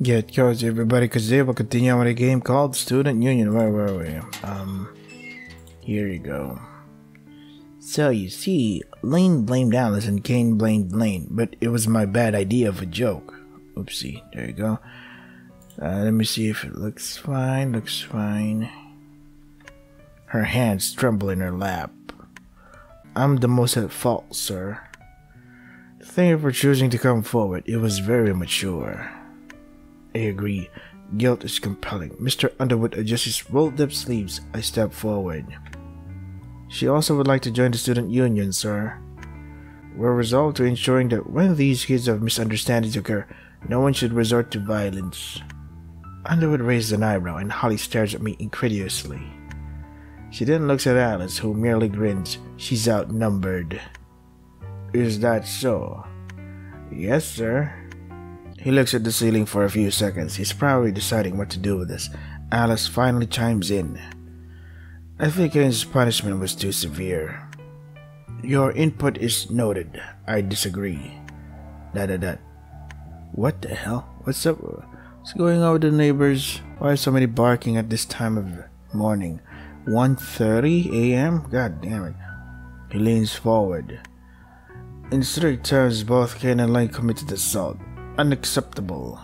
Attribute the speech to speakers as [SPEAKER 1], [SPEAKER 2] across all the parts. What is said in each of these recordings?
[SPEAKER 1] Get cozy, everybody, because they will continue on with a game called Student Union. Where were we? Um, here you go. So you see, Lane blamed Alice and Kane blamed Lane, but it was my bad idea of a joke. Oopsie. There you go. Uh, let me see if it looks fine. Looks fine. Her hands tremble in her lap. I'm the most at fault, sir. Thank you for choosing to come forward. It was very mature. I agree. Guilt is compelling. Mr. Underwood adjusts his rolled up sleeves. I step forward. She also would like to join the student union, sir. We're resolved to ensuring that when these kids of misunderstandings occur, no one should resort to violence. Underwood raises an eyebrow and Holly stares at me incredulously. She then looks at Alice, who merely grins. She's outnumbered. Is that so? Yes, sir. He looks at the ceiling for a few seconds. He's probably deciding what to do with this. Alice finally chimes in. I think Kane's punishment was too severe. Your input is noted. I disagree. Da da da. What the hell? What's up? What's going on with the neighbors? Why are so many barking at this time of morning? 1.30 a.m.? God damn it. He leans forward. In strict terms, both Kane and Lane committed assault. Unacceptable.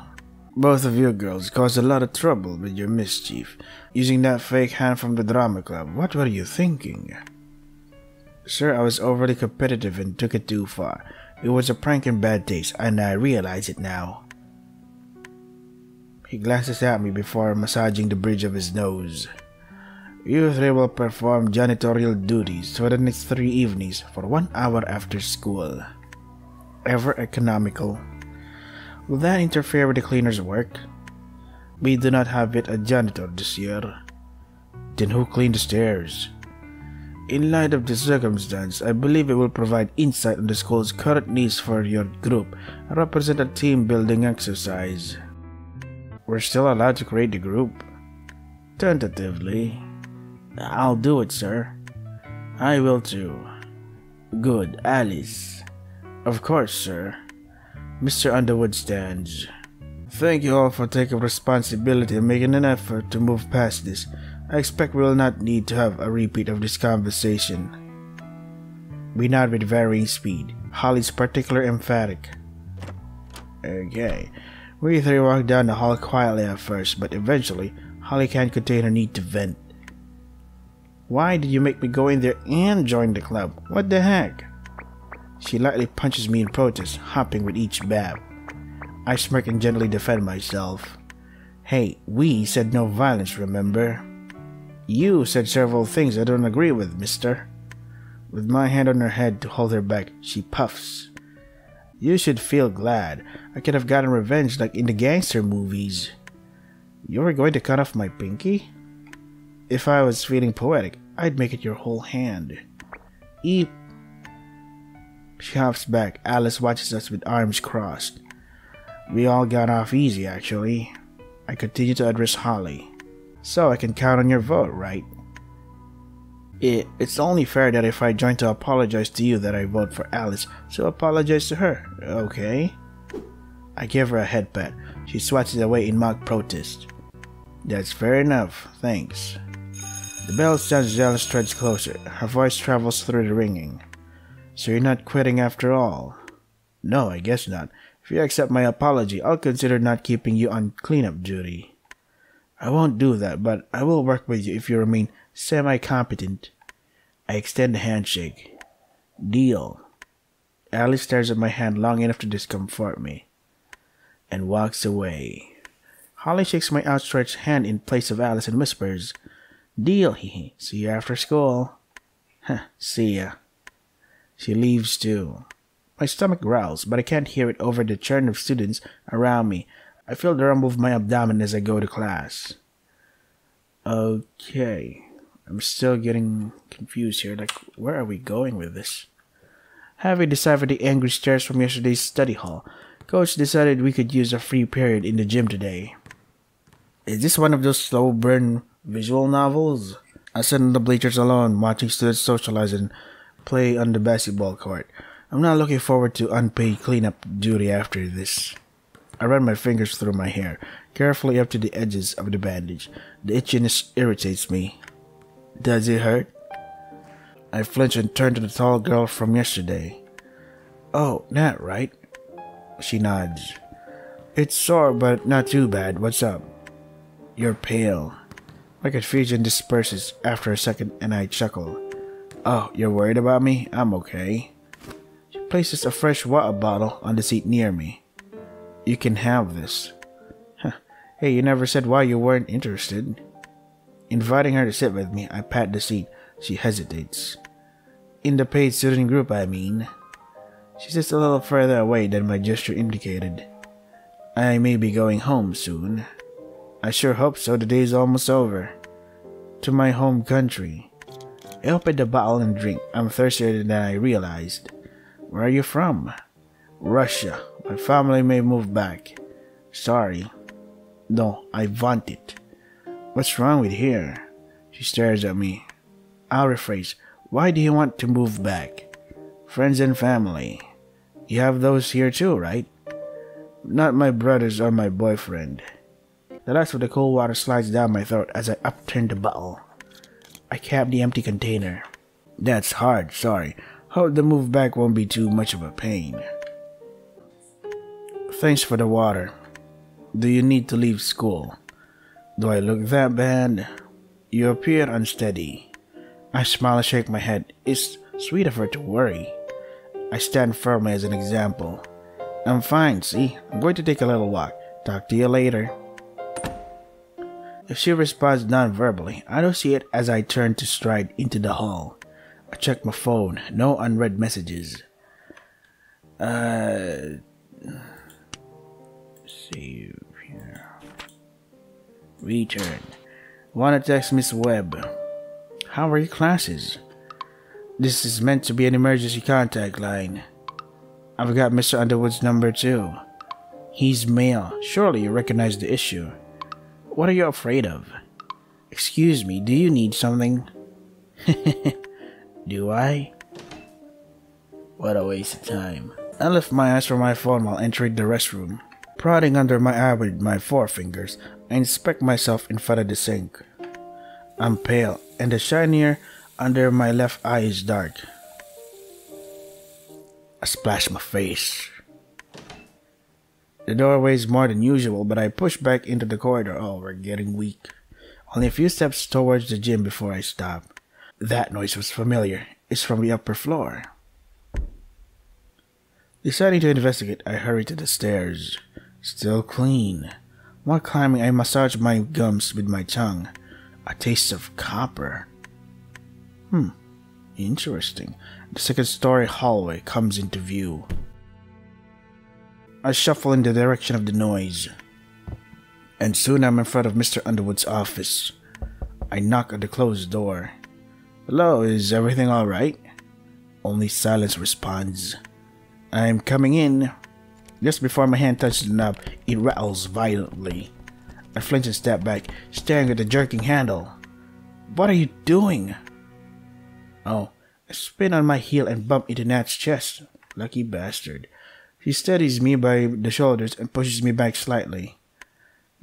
[SPEAKER 1] Both of you girls caused a lot of trouble with your mischief. Using that fake hand from the drama club, what were you thinking? Sir, I was overly competitive and took it too far. It was a prank in bad taste, and I realize it now. He glances at me before massaging the bridge of his nose. You three will perform janitorial duties for the next three evenings for one hour after school. Ever economical. Will that interfere with the cleaner's work? We do not have it a janitor this year. Then who cleaned the stairs? In light of the circumstance, I believe it will provide insight on the school's current needs for your group and represent a team building exercise. We're still allowed to create the group. Tentatively. I'll do it, sir. I will too. Good, Alice. Of course, sir. Mr. Underwood stands. Thank you all for taking responsibility and making an effort to move past this. I expect we will not need to have a repeat of this conversation. We nod with varying speed. Holly's particular emphatic. Okay. We three walk down the hall quietly at first, but eventually, Holly can't contain her need to vent. Why did you make me go in there and join the club? What the heck? She lightly punches me in protest, hopping with each bab. I smirk and gently defend myself. Hey, we said no violence, remember? You said several things I don't agree with, mister. With my hand on her head to hold her back, she puffs. You should feel glad. I could have gotten revenge like in the gangster movies. You were going to cut off my pinky? If I was feeling poetic, I'd make it your whole hand. Eep. She hops back. Alice watches us with arms crossed. We all got off easy, actually. I continue to address Holly. So I can count on your vote, right? It, it's only fair that if I join to apologize to you that I vote for Alice, so apologize to her, okay? I give her a head pat. She swats it away in mock protest. That's fair enough, thanks. The bell sounds Alice treads closer. Her voice travels through the ringing. So you're not quitting after all? No, I guess not. If you accept my apology, I'll consider not keeping you on cleanup duty. I won't do that, but I will work with you if you remain semi competent. I extend a handshake. Deal. Alice stares at my hand long enough to discomfort me and walks away. Holly shakes my outstretched hand in place of Alice and whispers, Deal, hee See you after school. Huh, see ya. She leaves too. My stomach growls, but I can't hear it over the churn of students around me. I feel the rumble of my abdomen as I go to class. Okay. I'm still getting confused here. Like, where are we going with this? Having deciphered the angry stares from yesterday's study hall, Coach decided we could use a free period in the gym today. Is this one of those slow burn visual novels? I sat in the bleachers alone, watching students socialize and play on the basketball court. I'm not looking forward to unpaid cleanup duty after this. I run my fingers through my hair, carefully up to the edges of the bandage. The itchiness irritates me. Does it hurt? I flinch and turn to the tall girl from yesterday. Oh, Nat, right? She nods. It's sore, but not too bad. What's up? You're pale. My confusion disperses after a second and I chuckle. Oh, you're worried about me? I'm okay. She places a fresh water bottle on the seat near me. You can have this. Huh. Hey, you never said why you weren't interested. Inviting her to sit with me, I pat the seat. She hesitates. In the paid student group, I mean. She sits a little further away than my gesture indicated. I may be going home soon. I sure hope so. The day's almost over. To my home country. I opened the bottle and drink. I'm thirstier than I realized. Where are you from? Russia. My family may move back. Sorry. No, I want it. What's wrong with here? She stares at me. I'll rephrase. Why do you want to move back? Friends and family. You have those here too, right? Not my brothers or my boyfriend. The last of the cold water slides down my throat as I upturn the bottle. I cap the empty container. That's hard, sorry. Hope the move back won't be too much of a pain. Thanks for the water. Do you need to leave school? Do I look that bad? You appear unsteady. I smile and shake my head. It's sweet of her to worry. I stand firmly as an example. I'm fine, see? I'm going to take a little walk. Talk to you later. If she responds non-verbally, I don't see it as I turn to stride into the hall. I check my phone. No unread messages. Uh save here. Return. Wanna text Miss Webb. How are your classes? This is meant to be an emergency contact line. I've got Mr. Underwood's number too. He's male. Surely you recognize the issue. What are you afraid of? Excuse me, do you need something? do I? What a waste of time. I lift my eyes from my phone while entering the restroom. Prodding under my eye with my forefingers, I inspect myself in front of the sink. I'm pale, and the shinier under my left eye is dark. I splash my face. The door weighs more than usual, but I push back into the corridor. Oh, we're getting weak. Only a few steps towards the gym before I stop. That noise was familiar. It's from the upper floor. Deciding to investigate, I hurry to the stairs. Still clean. While climbing, I massage my gums with my tongue. A taste of copper. Hmm, interesting. The second story hallway comes into view. I shuffle in the direction of the noise. And soon I'm in front of Mr. Underwood's office. I knock on the closed door. Hello, is everything alright? Only silence responds. I'm coming in. Just before my hand touches the knob, it rattles violently. I flinch and step back, staring at the jerking handle. What are you doing? Oh, I spin on my heel and bump into Nat's chest. Lucky bastard. She steadies me by the shoulders and pushes me back slightly.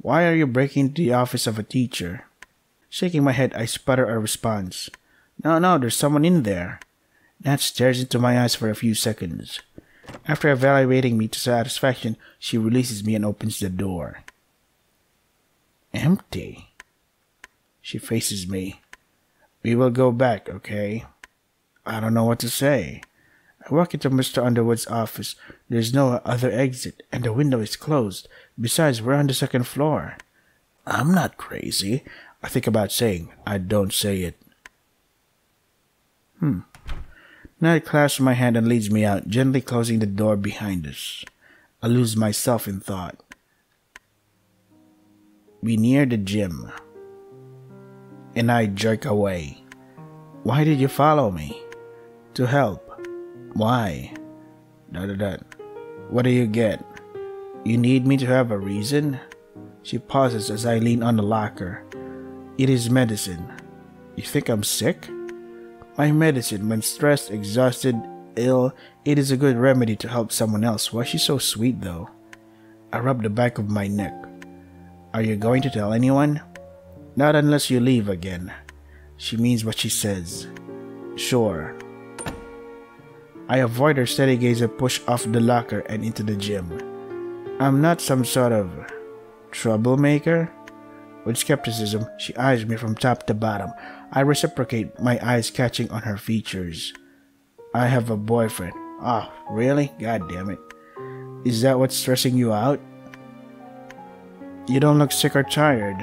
[SPEAKER 1] Why are you breaking into the office of a teacher? Shaking my head, I sputter a response. No, no, there's someone in there. Nat stares into my eyes for a few seconds. After evaluating me to satisfaction, she releases me and opens the door. Empty. She faces me. We will go back, okay? I don't know what to say. I walk into Mr. Underwood's office. There's no other exit, and the window is closed. Besides, we're on the second floor. I'm not crazy. I think about saying, I don't say it. Hmm. Nat clasps my hand and leads me out, gently closing the door behind us. I lose myself in thought. We near the gym, and I jerk away. Why did you follow me? To help. Why? Da da da. What do you get? You need me to have a reason? She pauses as I lean on the locker. It is medicine. You think I'm sick? My medicine, when stressed, exhausted, ill, it is a good remedy to help someone else. Why is she so sweet, though? I rub the back of my neck. Are you going to tell anyone? Not unless you leave again. She means what she says. Sure. I avoid her steady gaze and push off the locker and into the gym. I'm not some sort of troublemaker. With skepticism, she eyes me from top to bottom. I reciprocate, my eyes catching on her features. I have a boyfriend. Oh, really? God damn it. Is that what's stressing you out? You don't look sick or tired.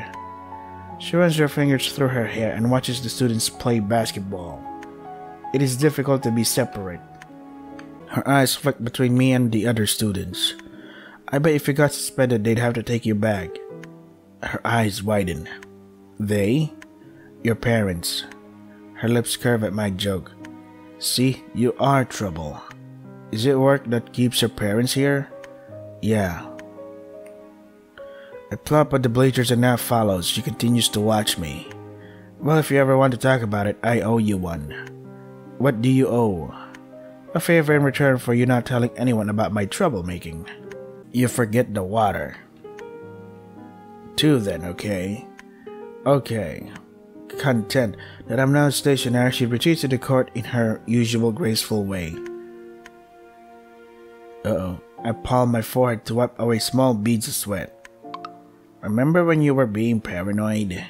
[SPEAKER 1] She runs her fingers through her hair and watches the students play basketball. It is difficult to be separate. Her eyes flick between me and the other students. I bet if you got suspended, they'd have to take you back. Her eyes widen. They? Your parents. Her lips curve at my joke. See, you are trouble. Is it work that keeps your parents here? Yeah. I plop at the bleachers and Nat follows. She continues to watch me. Well, if you ever want to talk about it, I owe you one. What do you owe? A favor in return for you not telling anyone about my troublemaking. You forget the water. Two then, okay? Okay. Content that I'm now stationary, she retreats to the court in her usual graceful way. Uh oh. I palm my forehead to wipe away small beads of sweat. Remember when you were being paranoid?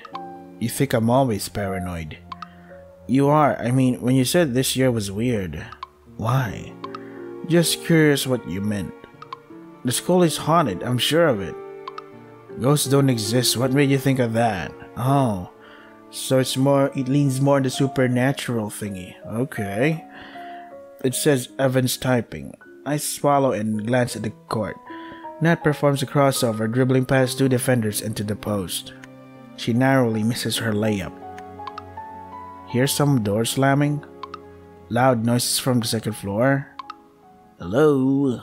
[SPEAKER 1] You think I'm always paranoid. You are. I mean, when you said this year was weird. Why? Just curious what you meant. The school is haunted, I'm sure of it. Ghosts don't exist. What made you think of that? Oh. So it's more, it leans more the supernatural thingy. Okay. It says Evans typing. I swallow and glance at the court. Nat performs a crossover, dribbling past two defenders into the post. She narrowly misses her layup. Hear some door slamming? Loud noises from the second floor? Hello?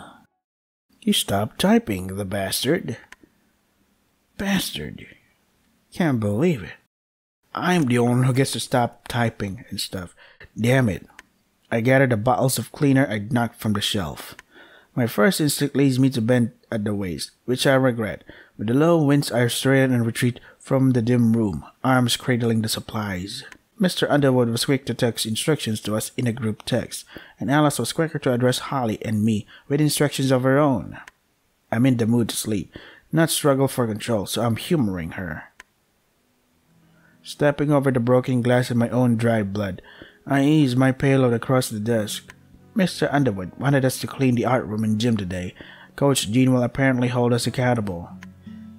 [SPEAKER 1] You stopped typing, the bastard. Bastard. Can't believe it. I'm the only one who gets to stop typing and stuff. Damn it. I gather the bottles of cleaner I knocked from the shelf. My first instinct leads me to bend at the waist, which I regret. With the low winds, I straighten and retreat from the dim room, arms cradling the supplies. Mr. Underwood was quick to text instructions to us in a group text, and Alice was quicker to address Holly and me with instructions of her own. I'm in the mood to sleep, not struggle for control, so I'm humoring her. Stepping over the broken glass in my own dried blood, I ease my payload across the desk. Mr. Underwood wanted us to clean the art room and gym today. Coach Jean will apparently hold us accountable.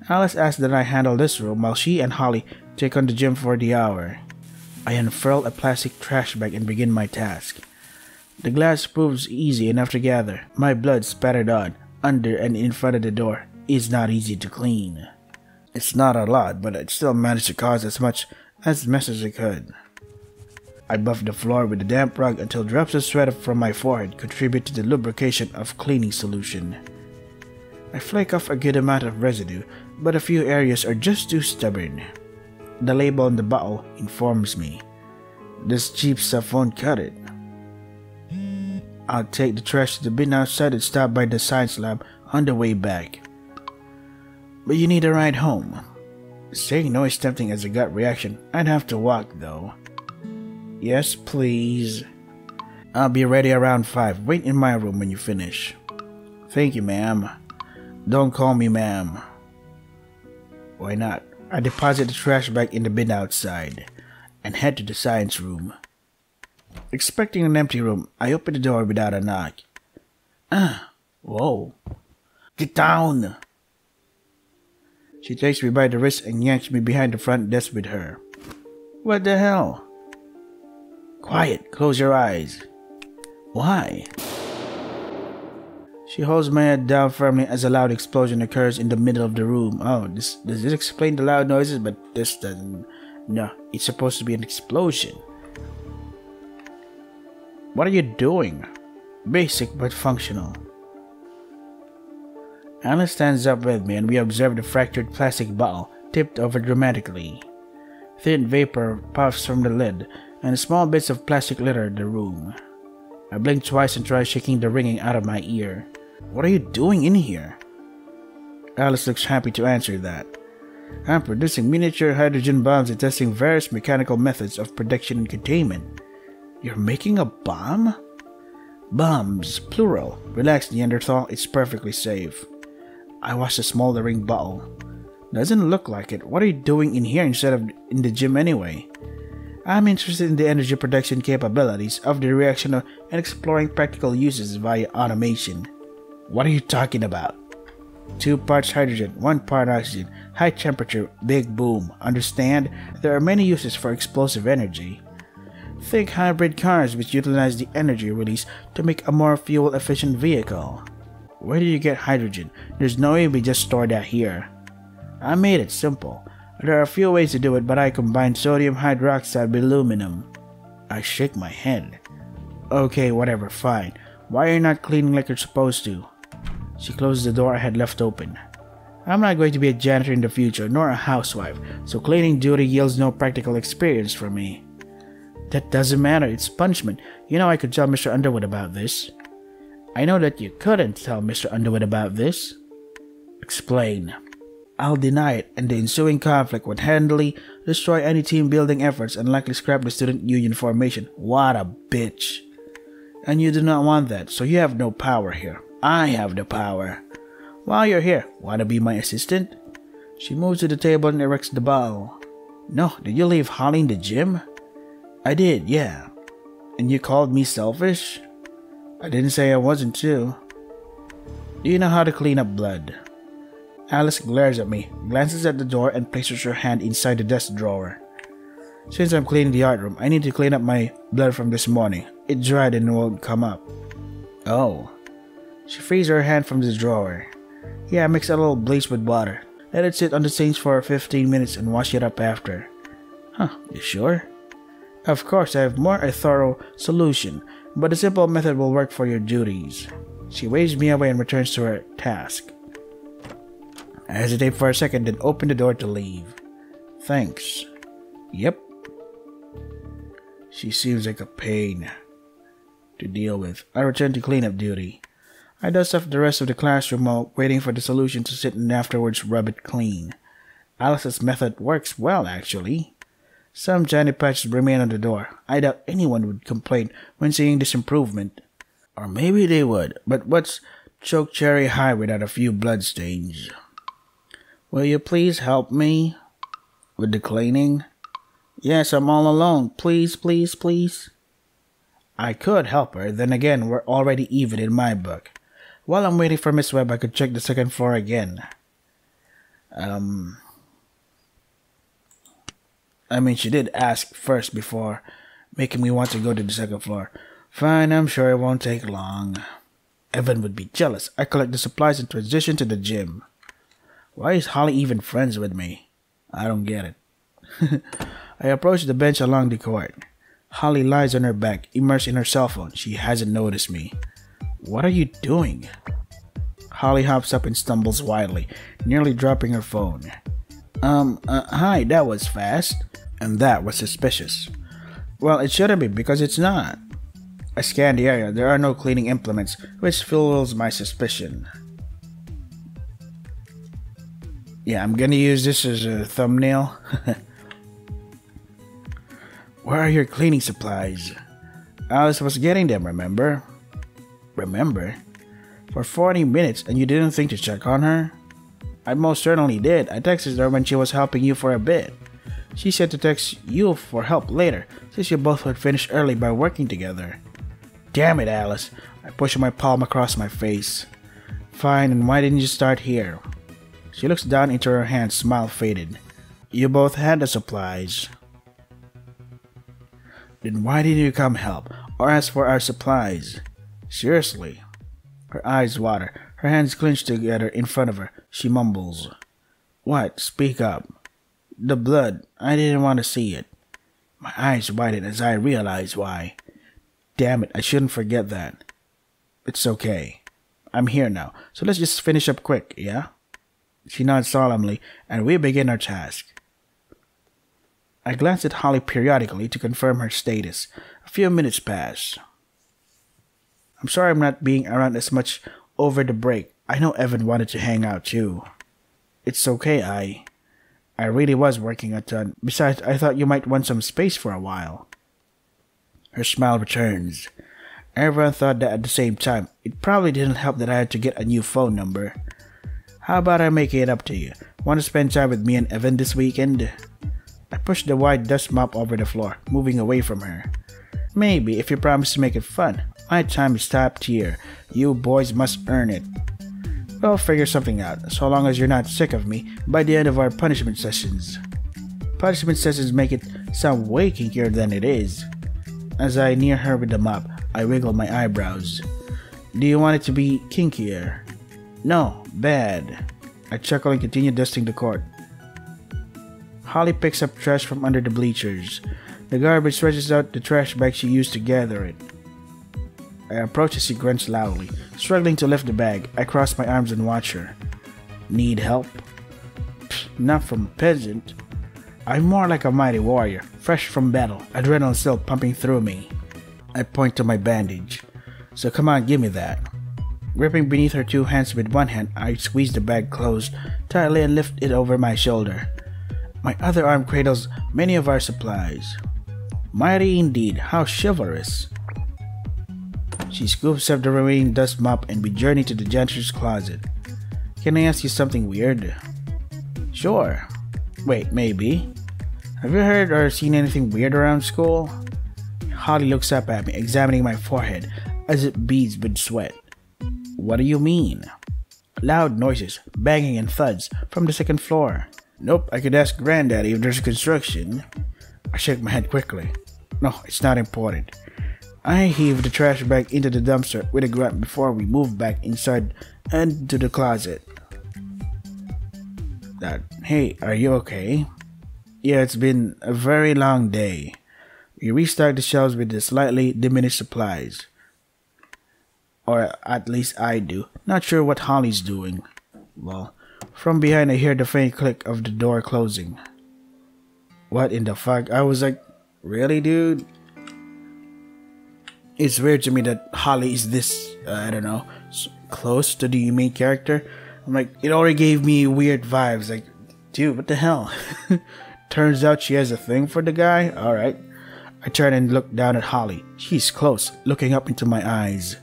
[SPEAKER 1] Alice asked that I handle this room while she and Holly take on the gym for the hour. I unfurl a plastic trash bag and begin my task. The glass proves easy enough to gather. My blood spattered on, under, and in front of the door is not easy to clean. It's not a lot, but it still managed to cause as much as mess as it could. I buff the floor with a damp rug until drops of sweat from my forehead contribute to the lubrication of cleaning solution. I flake off a good amount of residue, but a few areas are just too stubborn. The label on the bottle informs me. This cheap stuff won't cut it. I'll take the trash to the bin outside and stop by the science lab on the way back. But you need a ride home. Saying no is tempting as a gut reaction. I'd have to walk though. Yes, please. I'll be ready around 5. Wait in my room when you finish. Thank you, ma'am. Don't call me ma'am. Why not? I deposit the trash bag in the bin outside and head to the science room. Expecting an empty room, I open the door without a knock. Ah, whoa. Get down! She takes me by the wrist and yanks me behind the front desk with her. What the hell? Quiet, close your eyes. Why? She holds my head down firmly as a loud explosion occurs in the middle of the room. Oh, this does this explain the loud noises? But this doesn't. No, it's supposed to be an explosion. What are you doing? Basic but functional. Anna stands up with me and we observe the fractured plastic bottle tipped over dramatically. Thin vapor puffs from the lid, and small bits of plastic litter the room. I blink twice and try shaking the ringing out of my ear. What are you doing in here? Alice looks happy to answer that. I'm producing miniature hydrogen bombs and testing various mechanical methods of production and containment. You're making a bomb? Bombs, plural. Relax, Neanderthal, it's perfectly safe. I watched a smoldering bottle. Doesn't look like it. What are you doing in here instead of in the gym anyway? I'm interested in the energy production capabilities of the reaction and exploring practical uses via automation. What are you talking about? Two parts hydrogen, one part oxygen, high temperature, big boom. Understand? There are many uses for explosive energy. Think hybrid cars which utilize the energy release to make a more fuel efficient vehicle. Where do you get hydrogen? There's no way we just store that here. I made it simple. There are a few ways to do it, but I combined sodium hydroxide with aluminum. I shake my head. Okay, whatever, fine. Why are you not cleaning like you're supposed to? She closes the door I had left open. I'm not going to be a janitor in the future, nor a housewife, so cleaning duty yields no practical experience for me. That doesn't matter, it's punishment. You know I could tell Mr. Underwood about this. I know that you couldn't tell Mr. Underwood about this. Explain. I'll deny it, and the ensuing conflict would handily destroy any team building efforts and likely scrap the student union formation. What a bitch. And you do not want that, so you have no power here. I have the power. While you're here, wanna be my assistant? She moves to the table and erects the ball. No, did you leave Holly in the gym? I did, yeah. And you called me selfish? I didn't say I wasn't too. Do you know how to clean up blood? Alice glares at me, glances at the door, and places her hand inside the desk drawer. Since I'm cleaning the art room, I need to clean up my blood from this morning. It dried and won't come up. Oh. She frees her hand from the drawer. Yeah, mix a little bleach with water. Let it sit on the sink for 15 minutes and wash it up after. Huh, you sure? Of course, I have more a thorough solution, but a simple method will work for your duties. She waves me away and returns to her task. I hesitate for a second, then open the door to leave. Thanks. Yep. She seems like a pain to deal with. I return to cleanup duty. I dust off the rest of the classroom while waiting for the solution to sit and afterwards rub it clean. Alice's method works well, actually. Some tiny patches remain on the door. I doubt anyone would complain when seeing this improvement. Or maybe they would, but what's choke cherry high without a few bloodstains? Will you please help me with the cleaning? Yes, I'm all alone. Please, please, please. I could help her, then again, we're already even in my book. While I'm waiting for Miss Webb, I could check the second floor again. Um. I mean, she did ask first before making me want to go to the second floor. Fine, I'm sure it won't take long. Evan would be jealous. I collect the supplies and transition to the gym. Why is Holly even friends with me? I don't get it. I approach the bench along the court. Holly lies on her back, immersed in her cell phone. She hasn't noticed me. What are you doing? Holly hops up and stumbles wildly, nearly dropping her phone. Um, uh, hi, that was fast. And that was suspicious. Well, it shouldn't be because it's not. I scan the area. There are no cleaning implements, which fuels my suspicion. Yeah, I'm gonna use this as a thumbnail. Where are your cleaning supplies? Alice was getting them, remember? Remember? For 40 minutes and you didn't think to check on her? I most certainly did. I texted her when she was helping you for a bit. She said to text you for help later, since you both would finish early by working together. Damn it, Alice. I push my palm across my face. Fine, and why didn't you start here? She looks down into her hand, smile faded. You both had the supplies. Then why didn't you come help, or ask for our supplies? Seriously. Her eyes water, her hands clenched together in front of her. She mumbles. What? Speak up. The blood. I didn't want to see it. My eyes widen as I realize why. Damn it, I shouldn't forget that. It's okay. I'm here now, so let's just finish up quick, yeah? She nods solemnly, and we begin our task. I glance at Holly periodically to confirm her status. A few minutes pass. I'm sorry I'm not being around as much over the break. I know Evan wanted to hang out too. It's okay, I. I really was working a ton. Besides, I thought you might want some space for a while. Her smile returns. Everyone thought that at the same time. It probably didn't help that I had to get a new phone number. How about I make it up to you? Want to spend time with me and Evan this weekend? I pushed the white dust mop over the floor, moving away from her. Maybe if you promise to make it fun. My time is top tier. You boys must earn it. We'll figure something out, so long as you're not sick of me by the end of our punishment sessions. Punishment sessions make it sound way kinkier than it is. As I near her with the mop, I wiggle my eyebrows. Do you want it to be kinkier? No, bad. I chuckle and continue dusting the court. Holly picks up trash from under the bleachers. The garbage stretches out the trash bag she used to gather it. I approach as she grunts loudly. Struggling to lift the bag, I cross my arms and watch her. Need help? Pfft, not from a peasant. I'm more like a mighty warrior, fresh from battle, adrenaline still pumping through me. I point to my bandage. So come on, give me that. Gripping beneath her two hands with one hand, I squeeze the bag closed tightly and lift it over my shoulder. My other arm cradles many of our supplies. Mighty indeed, how chivalrous. She scoops up the remaining dust mop and we journey to the janitor's closet. Can I ask you something weird? Sure. Wait, maybe. Have you heard or seen anything weird around school? Holly looks up at me, examining my forehead as it beads with sweat. What do you mean? Loud noises, banging and thuds from the second floor. Nope, I could ask Granddaddy if there's construction. I shake my head quickly. No, it's not important. I heave the trash bag into the dumpster with a grunt before we move back inside and to the closet. That, hey, are you okay? Yeah, it's been a very long day. We restock the shelves with the slightly diminished supplies. Or at least I do. Not sure what Holly's doing. Well, from behind I hear the faint click of the door closing. What in the fuck? I was like, really, dude? It's weird to me that Holly is this, uh, I don't know, close to the main character. I'm like, it already gave me weird vibes. Like, dude, what the hell? Turns out she has a thing for the guy? Alright. I turn and look down at Holly. She's close, looking up into my eyes.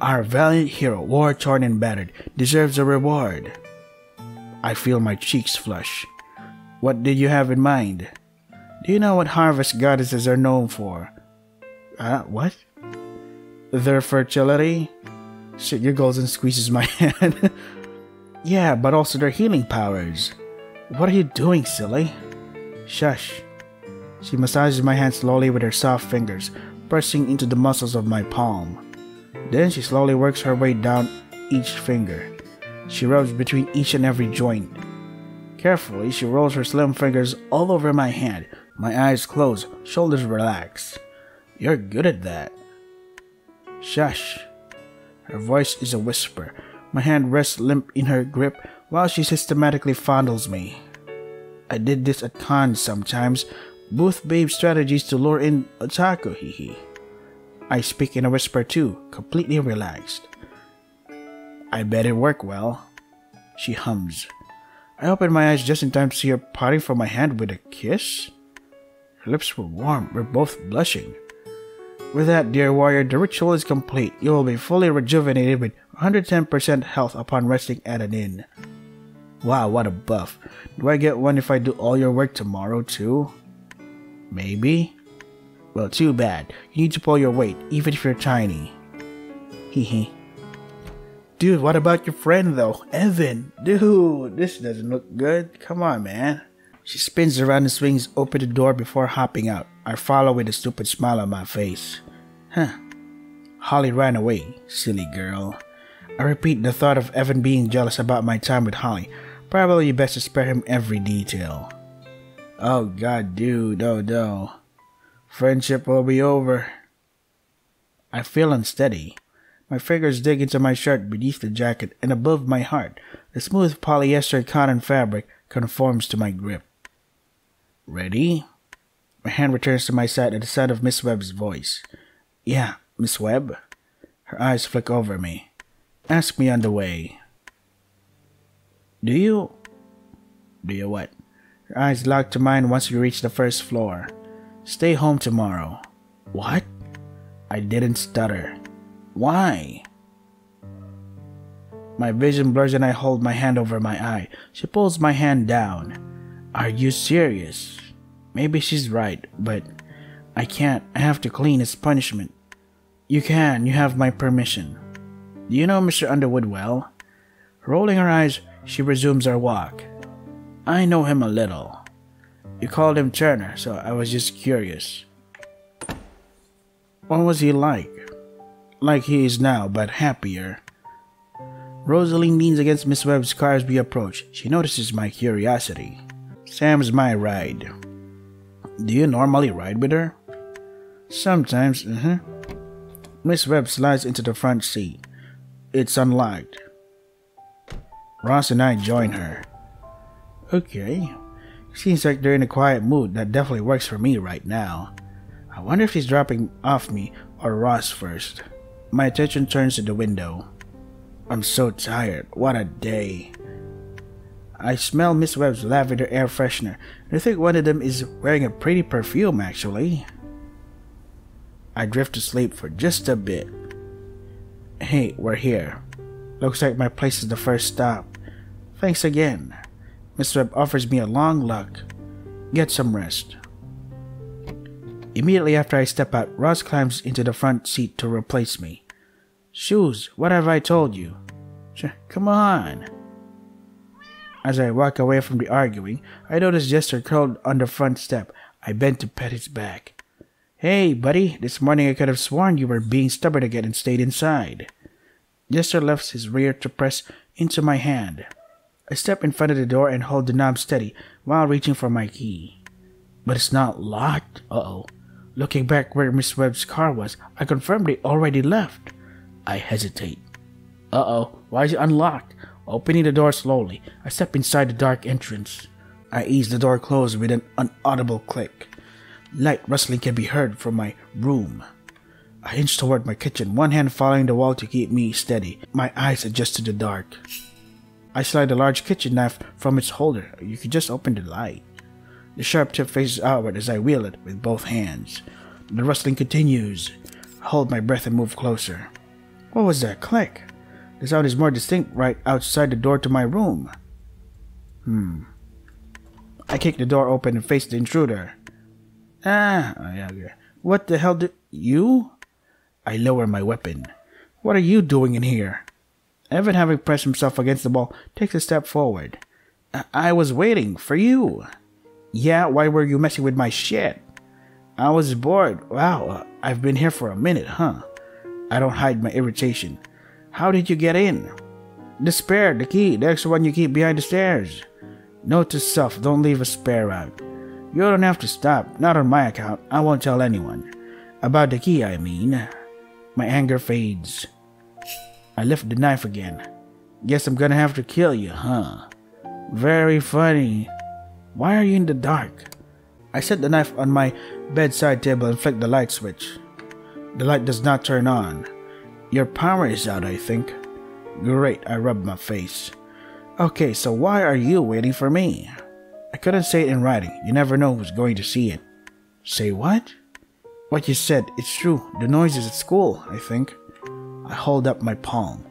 [SPEAKER 1] Our valiant hero, war torn and battered, deserves a reward. I feel my cheeks flush. What did you have in mind? Do you know what harvest goddesses are known for? Uh, what? Their fertility? Shit, your and squeezes my hand. yeah, but also their healing powers. What are you doing, silly? Shush. She massages my hand slowly with her soft fingers, pressing into the muscles of my palm. Then she slowly works her way down each finger. She rubs between each and every joint. Carefully, she rolls her slim fingers all over my hand. My eyes close, shoulders relax. You're good at that. Shush. Her voice is a whisper. My hand rests limp in her grip while she systematically fondles me. I did this at cons sometimes, booth babe strategies to lure in otaku, hee I speak in a whisper too, completely relaxed. I bet it worked well. She hums. I open my eyes just in time to see her parting from my hand with a kiss. Her lips were warm, we're both blushing. With that, dear warrior, the ritual is complete. You will be fully rejuvenated with 110% health upon resting at an inn. Wow, what a buff. Do I get one if I do all your work tomorrow too? Maybe? Well, too bad. You need to pull your weight, even if you're tiny. Hehe. Dude, what about your friend though? Evan. Dude, this doesn't look good. Come on, man. She spins around and swings open the door before hopping out. I follow with a stupid smile on my face. Huh. Holly ran away, silly girl. I repeat the thought of Evan being jealous about my time with Holly. Probably best to spare him every detail. Oh god, dude, oh no. Friendship will be over. I feel unsteady. My fingers dig into my shirt beneath the jacket and above my heart. The smooth polyester cotton fabric conforms to my grip. Ready? My hand returns to my side at the sound of Miss Webb's voice. Yeah, Miss Webb? Her eyes flick over me. Ask me on the way. Do you Do you what? Her eyes lock to mine once we reach the first floor. Stay home tomorrow. What? I didn't stutter. Why? My vision blurs and I hold my hand over my eye. She pulls my hand down. Are you serious? Maybe she's right, but I can't. I have to clean as punishment. You can. You have my permission. Do you know Mr. Underwood well? Rolling her eyes, she resumes our walk. I know him a little. You called him Turner, so I was just curious. What was he like? Like he is now, but happier. Rosaline leans against Miss Webb's car as we approach. She notices my curiosity. Sam's my ride. Do you normally ride with her? Sometimes, uh huh. Miss Webb slides into the front seat. It's unlocked. Ross and I join her. Okay. Seems like they're in a quiet mood. That definitely works for me right now. I wonder if she's dropping off me or Ross first. My attention turns to the window. I'm so tired. What a day. I smell Miss Webb's lavender air freshener, I think one of them is wearing a pretty perfume, actually. I drift to sleep for just a bit. Hey, we're here. Looks like my place is the first stop. Thanks again. Miss Webb offers me a long look. Get some rest. Immediately after I step out, Ross climbs into the front seat to replace me. Shoes, what have I told you? Come on. As I walk away from the arguing, I notice Jester curled on the front step. I bend to pet his back. Hey, buddy, this morning I could have sworn you were being stubborn again and stayed inside. Jester lifts his rear to press into my hand. I step in front of the door and hold the knob steady while reaching for my key. But it's not locked. Uh oh. Looking back where Miss Webb's car was, I confirm they already left. I hesitate. Uh oh, why is it unlocked? Opening the door slowly, I step inside the dark entrance. I ease the door closed with an inaudible click. Light rustling can be heard from my room. I inch toward my kitchen, one hand following the wall to keep me steady. My eyes adjust to the dark. I slide a large kitchen knife from its holder. You can just open the light. The sharp tip faces outward as I wheel it with both hands. The rustling continues. I hold my breath and move closer. What was that click? The sound is more distinct right outside the door to my room. Hmm. I kick the door open and face the intruder. Ah, what the hell did you? I lower my weapon. What are you doing in here? Evan, having pressed himself against the wall, takes a step forward. I, was waiting for you. Yeah, why were you messing with my shit? I was bored. Wow, uh, I've been here for a minute, huh? I don't hide my irritation. How did you get in? The spare, the key, the extra one you keep behind the stairs. Note to self, don't leave a spare out. You don't have to stop, not on my account. I won't tell anyone. About the key, I mean. My anger fades. I lift the knife again. Guess I'm gonna have to kill you, huh? Very funny. Why are you in the dark? I set the knife on my bedside table and flick the light switch. The light does not turn on. Your power is out, I think. Great, I rub my face. Okay, so why are you waiting for me? I couldn't say it in writing. You never know who's going to see it. Say what? What you said, it's true. The noise is at school, I think. I hold up my palm.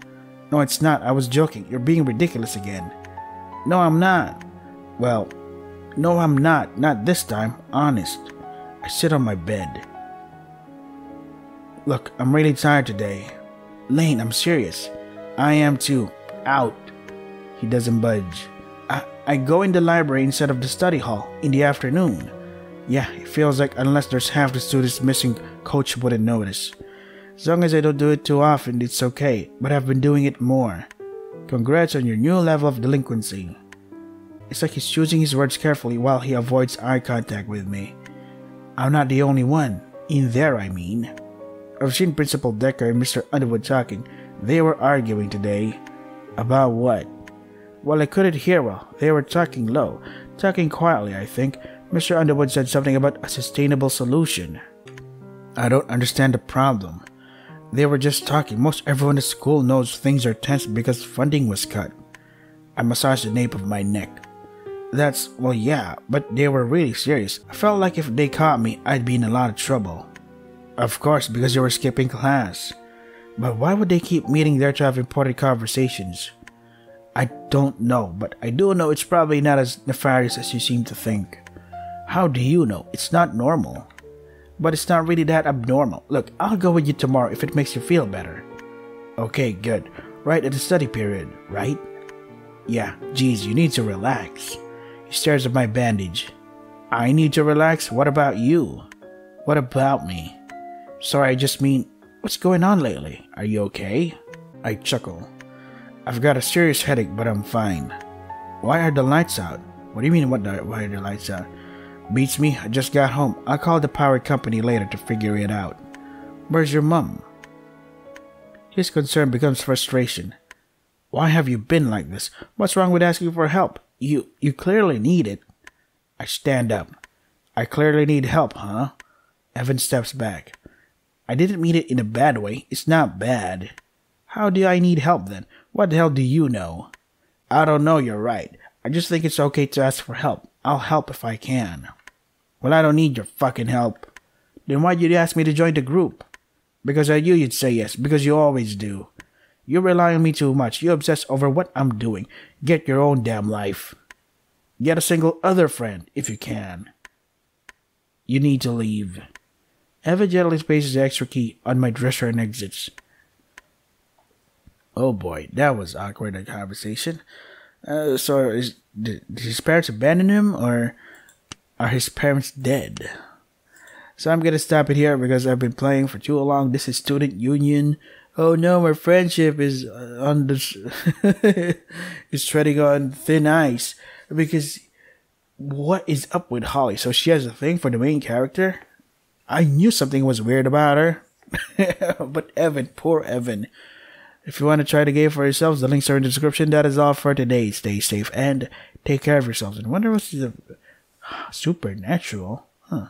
[SPEAKER 1] No, it's not. I was joking. You're being ridiculous again. No, I'm not. Well, no, I'm not. Not this time. Honest. I sit on my bed. Look, I'm really tired today. Lane, I'm serious. I am too. Out. He doesn't budge. I, I go in the library instead of the study hall in the afternoon. Yeah, it feels like unless there's half the students missing, coach wouldn't notice. As long as I don't do it too often, it's okay, but I've been doing it more. Congrats on your new level of delinquency. It's like he's choosing his words carefully while he avoids eye contact with me. I'm not the only one. In there, I mean. I've seen Principal Decker and Mr. Underwood talking. They were arguing today. About what? Well, I couldn't hear well. They were talking low, talking quietly, I think. Mr. Underwood said something about a sustainable solution. I don't understand the problem. They were just talking. Most everyone at school knows things are tense because funding was cut. I massaged the nape of my neck. That's, well, yeah, but they were really serious. I felt like if they caught me, I'd be in a lot of trouble. Of course, because you were skipping class. But why would they keep meeting there to have important conversations? I don't know, but I do know it's probably not as nefarious as you seem to think. How do you know? It's not normal. But it's not really that abnormal. Look, I'll go with you tomorrow if it makes you feel better. Okay, good. Right at the study period, right? Yeah, geez, you need to relax. He stares at my bandage. I need to relax? What about you? What about me? Sorry, I just mean, what's going on lately? Are you okay? I chuckle. I've got a serious headache, but I'm fine. Why are the lights out? What do you mean, what the, why are the lights out? Beats me, I just got home. I'll call the power company later to figure it out. Where's your mum? His concern becomes frustration. Why have you been like this? What's wrong with asking for help? You you clearly need it. I stand up. I clearly need help, huh? Evan steps back. I didn't mean it in a bad way. It's not bad. How do I need help then? What the hell do you know? I don't know, you're right. I just think it's okay to ask for help. I'll help if I can. Well, I don't need your fucking help. Then why'd you ask me to join the group? Because I knew you'd say yes, because you always do. You rely on me too much. You obsess over what I'm doing. Get your own damn life. Get a single other friend, if you can. You need to leave. Evan gently places the extra key on my dresser and exits. Oh boy, that was awkward a conversation. Uh, so, is, did, did his parents abandon him, or are his parents dead? So I'm gonna stop it here because I've been playing for too long. This is Student Union. Oh no, my friendship is uh, on the is treading on thin ice because what is up with Holly? So she has a thing for the main character. I knew something was weird about her, but Evan, poor Evan. If you want to try the game for yourselves, the links are in the description. That is all for today. Stay safe and take care of yourselves. And wonder what's the supernatural, huh?